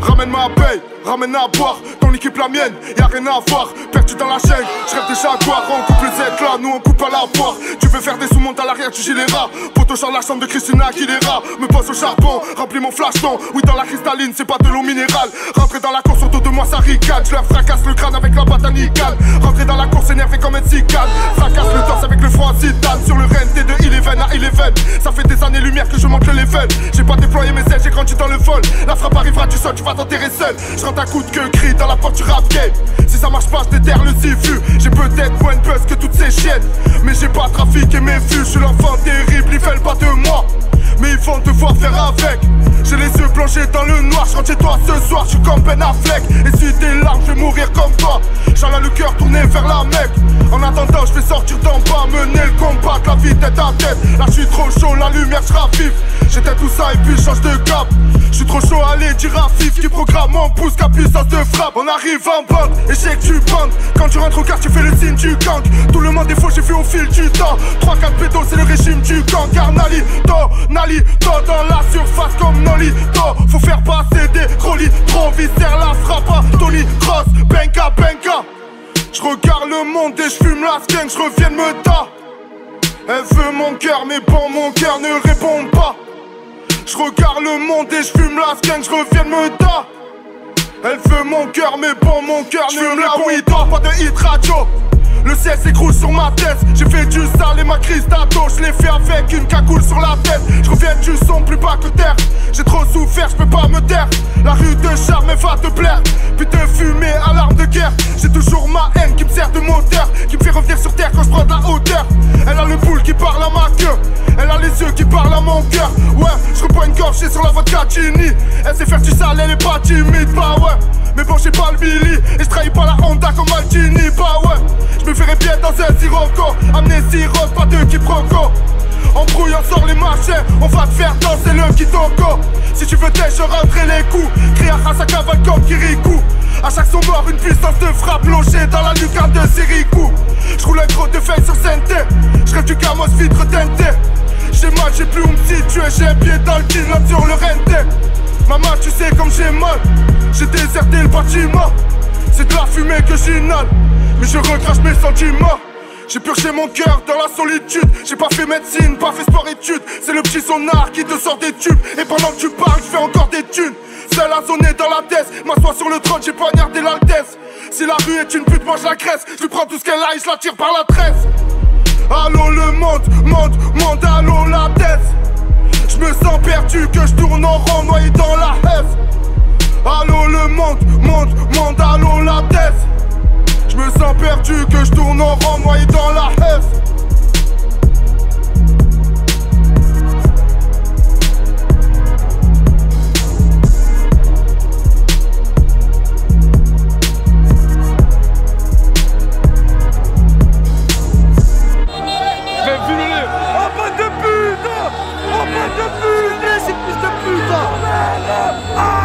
Ramène ma paye, ramène à boire. Ton équipe la mienne, y'a rien à voir. Perdu dans la chaîne, je rêve déjà à quoi On coupe les là, nous on coupe à la poire Tu veux faire des sous montes à l'arrière, tu giles les rats Poto sur la chambre de Christina Aguilera. Me pose au charbon, remplis mon flashton Oui dans la cristalline, c'est pas de l'eau minérale. Rentrer dans la course autour de moi ça ricane Je leur fracasse le crâne avec la botanicale Rentrer énervé comme un cicale Fracasse le torse avec le front citane Sur le RNT de Eleven à Eleven. Ça fait des années lumière que je manque le level J'ai pas déployé mes ailes, j'ai grandi dans le vol. La frappe arrivera du sol, tu vas t'enterrer seul. Je rentre un coup de queue, crie dans la porte du rap game. Si ça marche pas, je déterre le vu J'ai peut-être moins de buzz que toutes ces chiennes. Mais j'ai pas trafiqué mes vues, je suis l'enfant terrible, ils veulent pas de moi. Mais ils vont devoir faire avec. J'ai les yeux plongés dans le noir, je chez toi ce soir, je suis comme Ben Affleck. Et si t'es larmes, je vais mourir comme toi. J'en le cœur tourné vers la En attendant, je vais sortir d'en bas, mener le combat, la vie tête à tête. Là, je suis trop chaud, la lumière sera vive. J'étais tout ça et puis je change de cap. Je suis trop chaud, allez, dire à Fif qui programme mon pouce, qu'à puissance de frappe. On arrive en bande et tu bandes. Quand tu rentres au tu fais le signe du gang. Tout le monde est faux, j'ai vu au fil du temps. 3-4 pédos, c'est le régime du gang. Carnali, to, Nali, to dans la surface comme Noli. To, faut faire passer des crolis. Trop viscère la frappe. Tony, Cross, Benka, Benka. Je regarde le monde et je fume la skunk, je reviens de me ta. Elle veut mon cœur, mais bon, mon cœur ne répond pas. Je regarde le monde et je fume la skunk, je reviens de me ta. Elle veut mon cœur, mais bon, mon cœur ne répond oui, pas. Pas de hit radio. Le ciel s'écroule sur ma tête. J'ai fait du sale et ma crise d'ado. Je l'ai fait avec une cagoule sur la tête. Je reviens du son plus bas que terre. J'ai trop souffert, je peux pas me taire. La rue de charme va te plaire. Putain, fumée, alarme de guerre. J'ai toujours ma parlent à mon cœur. Ouais, je reprends une gorgée sur la vodka Gini. Elle sait faire du sale, elle est pas timide. Bah ouais, mais bon, j'ai pas le Billy. Et je trahis pas la Honda comme Altini. Bah ouais, je me ferais bien dans un sirocco. Amener sirop, pas de quiproquo. Embrouille, on sort les machins, on va te faire danser le kitoko. Si tu veux je rentrer les coups, race à cavale comme Kirikou. A chaque son mort, une puissance de frappe logée dans la lucarne de Sirikou. J'roule un gros de feuilles sur Senté, j'rêve du camos vitre teinté. J'ai plus où me situer, j'ai un pied dans le sur le renté. Maman, tu sais comme j'ai mal, j'ai déserté le bâtiment. C'est de la fumée que j'inhale, mais je recrache mes sentiments. J'ai purgé mon cœur dans la solitude. J'ai pas fait médecine, pas fait sport études. C'est le petit sonar qui te sort des tubes. Et pendant que tu parles, je fais encore des thunes. Seul à sonner dans la tête. M'assois sur le trône, j'ai poignardé l'altesse. Si la rue est une pute, moi je la graisse. Je prends tout ce qu'elle a et je la tire par la tresse. Allô le monde, monde, monde, allô la tête. Je me sens perdu, que je tourne en rond, noyé dans la haine. Allô le monde, monde, monde, allô la tête. Je me sens perdu, que je tourne en up!